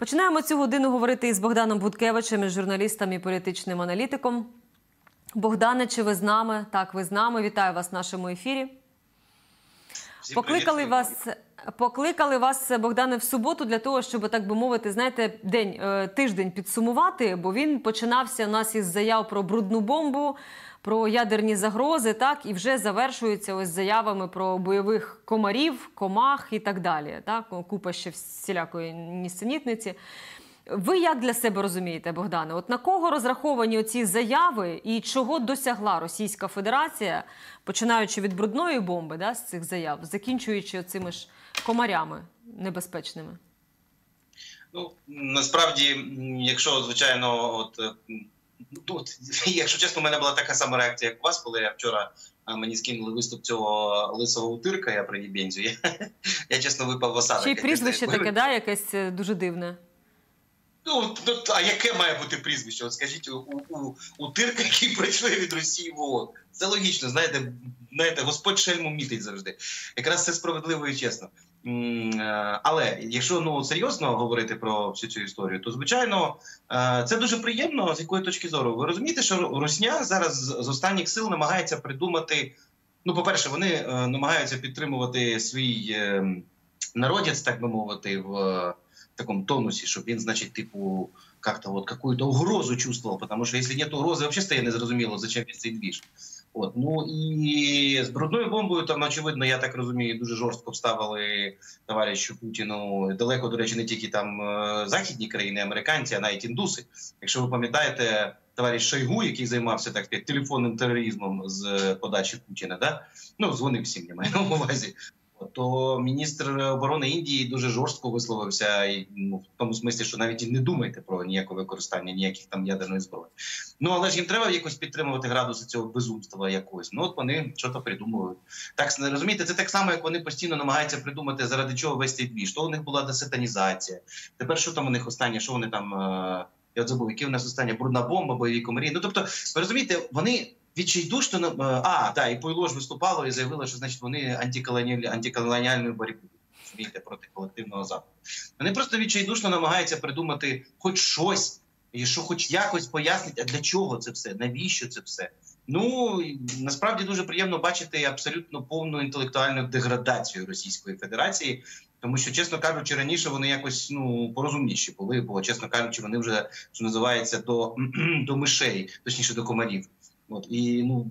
Починаємо цю годину говорити із Богданом Буткевичем, із журналістом і політичним аналітиком. Богдане, чи ви з нами? Так, ви з нами. Вітаю вас в нашому ефірі. Всім Покликали привіт. вас, покликали вас, Богдане, в суботу для того, щоб так би мовити, знаєте, день е, тиждень підсумувати, бо він починався у нас із заяв про брудну бомбу, про ядерні загрози, так і вже завершується ось заявами про бойових комарів, комах і так далі. Так, купа ще всілякої нісенітниці. Ви як для себе розумієте, Богдане? От на кого розраховані оці заяви і чого досягла Російська Федерація, починаючи від брудної бомби, да, з цих заяв, закінчуючи цими ж комарями небезпечними? Ну насправді, якщо звичайно, от е, м, ну, якщо чесно, у мене була така сама реакція, як у вас, коли я вчора а, мені скинули виступ цього лисого утирка, я при Бензю. Я, я чесно випав в осадок. Ще й прізвище ви- таке, да, якесь е, дуже дивне. Ну, ну, а яке має бути прізвище? От скажіть, у, у, у тирка, які прийшли від Росії в ООН. Це логічно, знаєте, знаєте, Господь шельму мітить завжди. Якраз це справедливо і чесно. Е, Але якщо ну серйозно говорити про всю цю історію, то звичайно е, це дуже приємно. З якої точки зору? Ви розумієте, що Росня зараз з останніх сил намагається придумати. Ну, по-перше, вони е, намагаються підтримувати свій народець, так би мовити, в е, таком тонусі, щоб він, значить, типу, как-то вот какую-то угрозу чувствовал, потому что если нет угрози, вообще стає незрозуміло, зачем весь цей двіж. От ну і з брудною бомбою там очевидно, я так розумію, дуже жорстко вставили товаришу Путіну. Далеко, до речі, не тільки там е, західні країни, американці, а навіть індуси. Якщо ви пам'ятаєте, товариш Шойгу, який займався так телефонним тероризмом з подачі Путіна, да ну дзвонив всім, я маю на увазі. То міністр оборони Індії дуже жорстко висловився і, ну, в тому смислі, що навіть і не думайте про ніяке використання ніяких там ядерної зброї. Ну але ж їм треба якось підтримувати градуси цього безумства якогось. Ну от вони щось придумують. Так розумієте, це так само, як вони постійно намагаються придумати, заради чого весь цей двіж. То у них була десатанізація. Тепер що там у них останнє? Що вони там? е, Я забув, які у нас остання брудна бомба, бойові комарі. Ну тобто, ви розумієте, вони. Відчайдушно е, а да, і Пойло ж виступало і заявило, що значить вони антиколоніальні антиколоніальної боротьби розумієте, проти колективного заходу. Вони просто відчайдушно намагаються придумати хоч щось, і що хоч якось пояснити, а для чого це все, навіщо це все. Ну насправді дуже приємно бачити абсолютно повну інтелектуальну деградацію Російської Федерації. Тому що, чесно кажучи, раніше вони якось ну порозумніші були, бо чесно кажучи, вони вже що називається до, до мишей, точніше до комарів. От і ну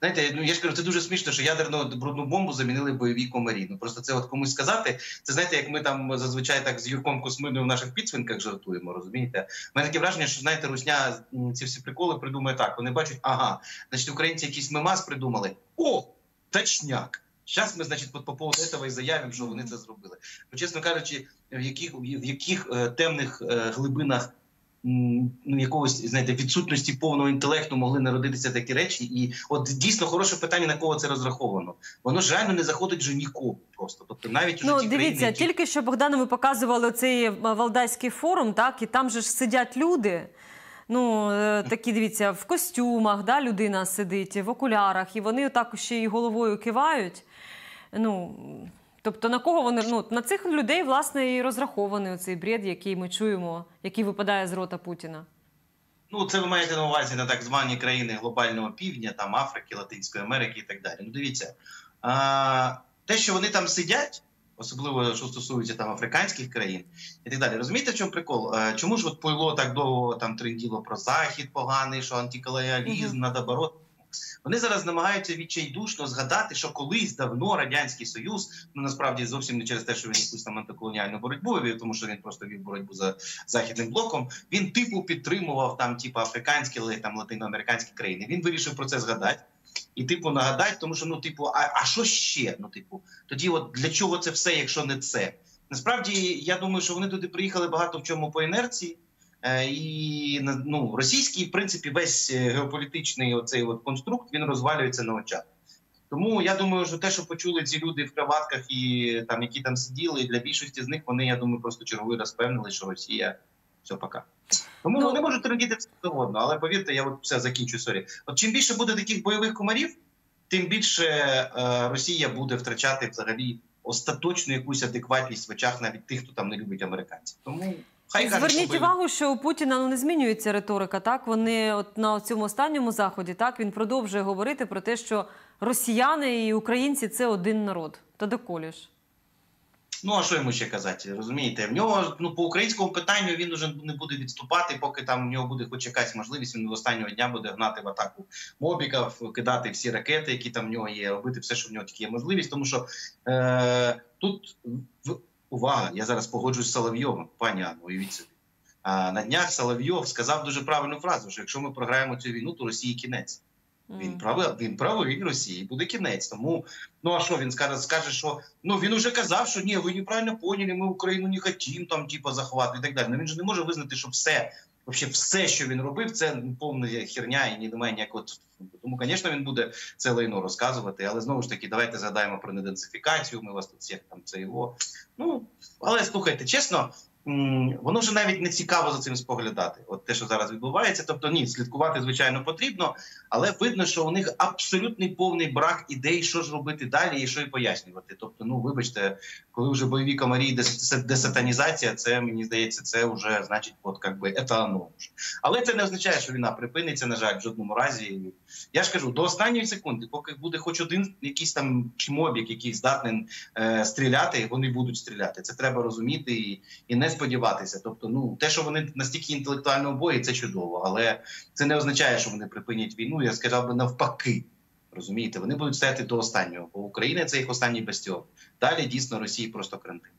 знаєте, ну я ж кажу, це дуже смішно, що ядерну брудну бомбу замінили бойові комарі. Ну просто це от комусь сказати. Це знаєте, як ми там зазвичай так з Юрком Косминою в наших підсвинках жартуємо, розумієте? У мене таке враження, що знаєте, русня ці всі приколи придумує так. Вони бачать, ага, значить, українці якийсь мемас придумали. О, точняк! Зараз ми, значить, по, по поводу цього і заявимо, що вони це зробили. Ну, чесно кажучи, в яких в яких е, темних е, глибинах ну, якогось знаєте, відсутності повного інтелекту могли народитися такі речі. І от дійсно хороше питання, на кого це розраховано. Воно ж реально не заходить вже нікому просто. Тобто навіть Ну, дивіться, країни, які... тільки що Богдане, ви показували цей е, Валдайський форум, так, і там же ж сидять люди. Ну, е, такі дивіться, в костюмах, да, людина сидить, в окулярах, і вони так ще й головою кивають. Ну, тобто на кого вони ну, на цих людей, власне, і розрахований оцей бред, який ми чуємо, який випадає з рота Путіна. Ну, це ви маєте на увазі на так звані країни глобального півдня, там Африки, Латинської Америки і так далі. Ну, дивіться, а, те, що вони там сидять, особливо що стосується там африканських країн і так далі. Розумієте, в чому прикол? А, чому ж от пойло так довго там тренділо про захід поганий, що антиколоніалізм, Мгм. надо боротися? Вони зараз намагаються відчайдушно згадати, що колись давно радянський союз, ну насправді зовсім не через те, що він якусь там антиколоніальну боротьбу вів, тому що він просто вів боротьбу за західним блоком. Він типу підтримував там, типу, африканські там латиноамериканські країни. Він вирішив про це згадати. І, типу, нагадати, тому що ну, типу, а, а що ще? Ну, типу, тоді, от для чого це все, якщо не це? Насправді, я думаю, що вони туди приїхали багато в чому по інерції. Е, І ну, російський, в принципі, весь е, геополітичний оцей от конструкт він розвалюється на очах. Тому я думаю, що те, що почули ці люди в кроватках і там, які там сиділи, для більшості з них вони, я думаю, просто черговий раз впевнили, що Росія все пока. Тому Ну- вони можуть радіти все завгодно, але повірте, я от все закінчу. Сорі. От чим більше буде таких бойових комарів, тим більше е, Росія буде втрачати взагалі остаточну якусь адекватність в очах навіть тих, хто там не любить американців. Тому хай Зверніть що увагу, що у Путіна ну, не змінюється риторика. Так вони от на цьому останньому заході так він продовжує говорити про те, що росіяни і українці це один народ. Та доколі ж? Ну а що йому ще казати? Розумієте, в нього ну по українському питанню він уже не буде відступати, поки там в нього буде хоч якась можливість. Він до останнього дня буде гнати в атаку мобіків, кидати всі ракети, які там в нього є, робити все, що в нього тільки є можливість. Тому що е, тут в увага, я зараз погоджуюсь з Соловйовим, пані Анно, уявіть собі. А на днях Соловйов сказав дуже правильну фразу: що якщо ми програємо цю війну, то Росії кінець. Він правий, він правий Росії буде кінець. Тому ну а що він скаже? Скаже, що ну він уже казав, що ні, ви неправильно поняли, ми Україну не хотім там, типу, захвату і так далі. Ну він же не може визнати, що все, вообще все, що він робив, це повна херня і ні до мене ніякого. Тому, звісно, він буде це лайно розказувати, але знову ж таки, давайте згадаємо про неденсифікацію. Ми вас тут всіх там це його. Ну але слухайте, чесно. Воно вже навіть не цікаво за цим споглядати. От те, що зараз відбувається. Тобто, ні, слідкувати звичайно потрібно, але видно, що у них абсолютний повний брак ідей, що ж робити далі і що і пояснювати. Тобто, ну вибачте, коли вже бойові комарі, десатанізація, це мені здається, це вже значить, от як би це оно вже. Але це не означає, що війна припиниться. На жаль, в жодному разі. Я ж кажу, до останньої секунди, поки буде хоч один якийсь там чмобік, який здатний е, стріляти, вони будуть стріляти. Це треба розуміти і, і не сподіватися. Тобто, ну те, що вони настільки інтелектуально обої, це чудово, але це не означає, що вони припинять війну. Я сказав би навпаки. Розумієте, вони будуть стояти до останнього, бо Україна це їх останній бастіон. Далі дійсно Росії просто карантин.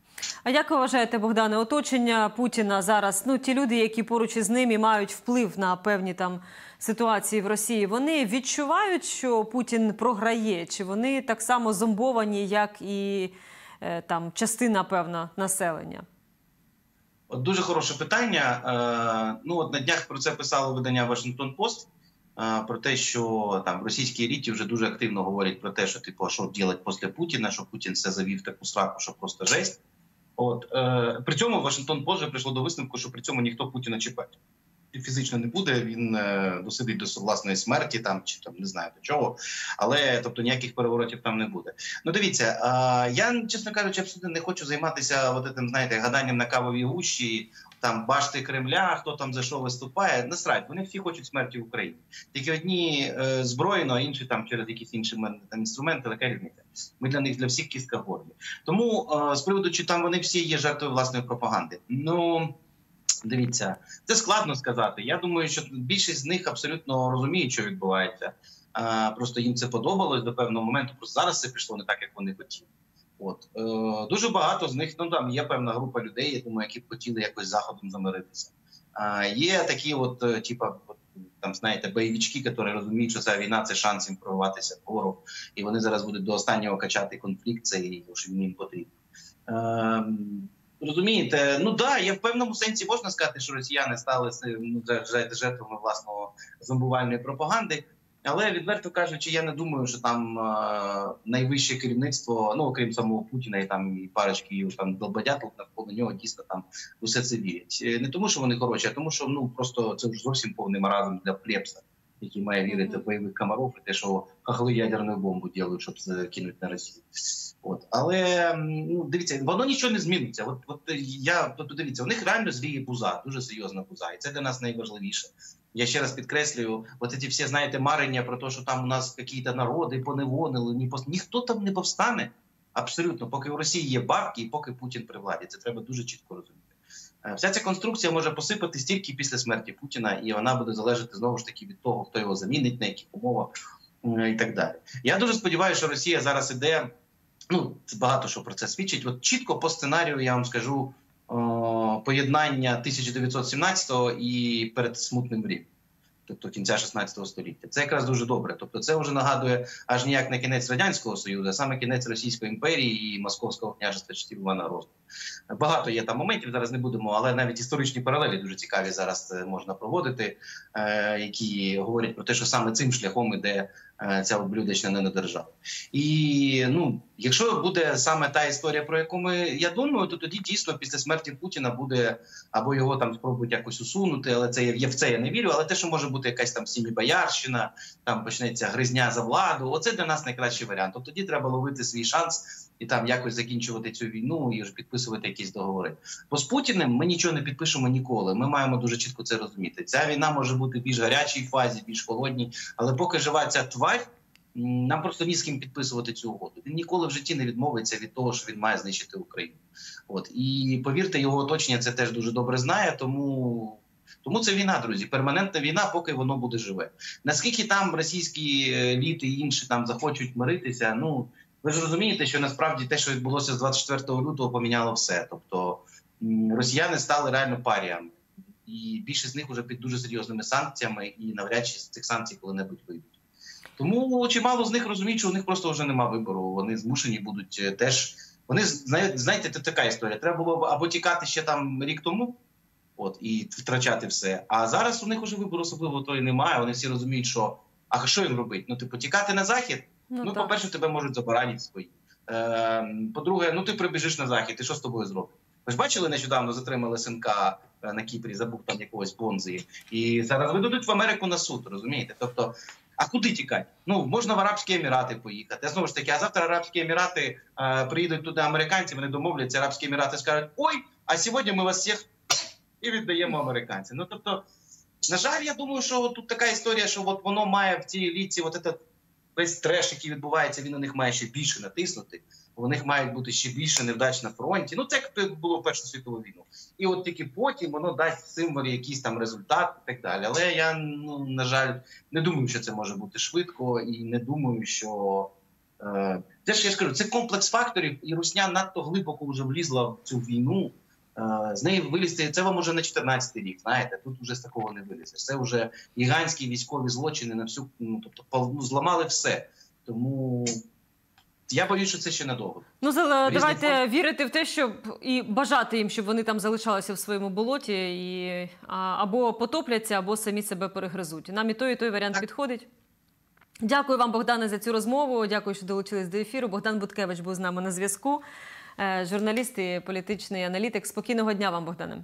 А як ви вважаєте, Богдане, оточення Путіна зараз? Ну ті люди, які поруч із ним і мають вплив на певні там ситуації в Росії, вони відчувають, що Путін програє, чи вони так само зомбовані, як і е, там частина певна населення? От дуже хороше питання. Е, ну от на днях про це писало видання Вашингтон Пост. е, Про те, що там в російській еліті вже дуже активно говорять про те, що типу, що робити після Путіна, що Путін все завів таку сраку, що просто жесть. От е, при цьому Вашингтон позже прийшло до висновку, що при цьому ніхто Путіна чіпати фізично не буде. Він е, досидить до власної смерті, там чи там не знаю до чого, але тобто ніяких переворотів там не буде. Ну дивіться, я чесно кажучи, абсолютно не хочу займатися от этим, знаєте, гаданням на кавовій гущі. Там башти Кремля, хто там за що виступає, насрать, вони всі хочуть смерті в Україні. Тільки одні е, збройно, а інші там через якісь інші там, інструменти, яка різниця. Ми для них для всіх кістка горлі. Тому е, з приводу, чи там вони всі є жертвою власної пропаганди. Ну дивіться, це складно сказати. Я думаю, що більшість з них абсолютно розуміють, що відбувається. Е, просто їм це подобалось до певного моменту. Просто зараз це пішло не так, як вони хотіли. От е, дуже багато з них ну там є певна група людей, я думаю, які б хотіли якось заходом замиритися. А є такі, от, е, типа, там знаєте, бойовички, які розуміють, що ця війна це шанс їм прорватися вгору, і вони зараз будуть до останнього качати конфлікт, цей що він їм потрібен. Розумієте, ну да, є в певному сенсі можна сказати, що росіяни стали ну, жертв- жертвами власного зомбувальної пропаганди. Але відверто кажучи, я не думаю, що там е, найвище керівництво, ну окрім самого Путіна і там і парочки там долбодятел навколо нього дійсно там усе це вірять. Е, Не тому, що вони хороші, а тому, що ну просто це вже зовсім повний маразм для плебса, який має вірити в бойових комаров і те, що хахли ядерну бомбу ділять, щоб закинути на Росію. От але ну дивіться, воно нічого не зміниться. От от я тобто дивіться, у них реально зріє буза, дуже серйозна буза, і це для нас найважливіше. Я ще раз підкреслюю, от ці всі знаєте марення про те, що там у нас якісь народи поневонили, ні ніхто там не повстане. Абсолютно, поки в Росії є бабки, і поки Путін при владі. Це треба дуже чітко розуміти. Е, Вся ця конструкція може посипатись тільки після смерті Путіна, і вона буде залежати знову ж таки від того, хто його замінить, на яких умовах і так далі. Я дуже сподіваюся, що Росія зараз іде. Ну, багато що про це свідчить. От чітко по сценарію я вам скажу о, поєднання 1917-го і перед смутним рік. Тобто кінця 16 століття. Це якраз дуже добре. Тобто, це вже нагадує аж ніяк не кінець радянського союзу, а саме кінець Російської імперії і Московського княжества часів Івана Розу. Багато є там моментів. Зараз не будемо, але навіть історичні паралелі дуже цікаві зараз е, можна проводити, е, які говорять про те, що саме цим шляхом іде ця ублюдочна ненадержава. І ну, якщо буде саме та історія, про яку ми я думаю, то тоді дійсно після смерті Путіна буде або його там спробують якось усунути, але це я в це я не вірю. Але те, що може бути якась там сімібоярщина, там почнеться гризня за владу. Оце для нас найкращий варіант. Тобто тоді треба ловити свій шанс і там якось закінчувати цю війну і підписувати якісь договори. Бо з Путіним ми нічого не підпишемо ніколи. Ми маємо дуже чітко це розуміти. Ця війна може бути в більш гарячій фазі, більш холодній, але поки жива ця тварь. Нам просто ні з ким підписувати цю угоду. Він ніколи в житті не відмовиться від того, що він має знищити Україну. От і повірте, його оточення це теж дуже добре знає. Тому тому це війна, друзі. Перманентна війна, поки воно буде живе. Наскільки там російські еліти і інші там захочуть миритися? Ну ви ж розумієте, що насправді те, що відбулося з 24 лютого, поміняло все. Тобто росіяни стали реально паріями, і більшість з них вже під дуже серйозними санкціями, і навряд чи з цих санкцій коли-небудь вийдуть. Тому чимало з них розуміють, що у них просто вже нема вибору. Вони змушені будуть е, теж. Вони знаєте, це така історія. Треба було або тікати ще там рік тому, от і втрачати все. А зараз у них уже вибору особливо то і немає. Вони всі розуміють, що а що їм робити? Ну, типу, тікати на захід. Ну, так. по-перше, тебе можуть забаранити свої. Е, по-друге, ну ти прибіжиш на захід, і що з тобою зроблять? Ви ж бачили, нещодавно затримали синка е, на Кіпрі, забув там якогось бонзи. І зараз видадуть в Америку на суд, розумієте? Тобто, а куди тікати? Ну, можна в Арабські Емірати поїхати. Знову ж таки, а завтра Арабські Емірати е, приїдуть туди американці, вони домовляться, Арабські Емірати скажуть: ой, а сьогодні ми вас всіх і віддаємо американцям. Ну тобто, на жаль, я думаю, що тут така історія, що от воно має в цій еліті, от этот весь треш, який відбувається, він на них має ще більше натиснути. У них мають бути ще більше невдач на фронті. Ну, це як було в Першу світову війну. І от тільки потім воно дасть символі якийсь там результат і так далі. Але я ну на жаль не думаю, що це може бути швидко, і не думаю, що е, це ж я ж кажу, це комплекс факторів, і Русня надто глибоко вже влізла в цю війну. З неї вилізти це вам уже на 14-й рік. Знаєте, тут вже з такого не вилізеш. Це вже гігантські військові злочини на всю ну, тобто ну, зламали все. Тому я боюсь, що це ще надовго. Ну, за- давайте форми. вірити в те, щоб і бажати їм, щоб вони там залишалися в своєму болоті і а, або потопляться, або самі себе перегризуть. Нам і той, і той варіант Так. підходить. Дякую вам, Богдане, за цю розмову. Дякую, що долучились до ефіру. Богдан Буткевич був з нами на зв'язку. Е, Журналіст і політичний аналітик. Спокійного дня вам, Богдане.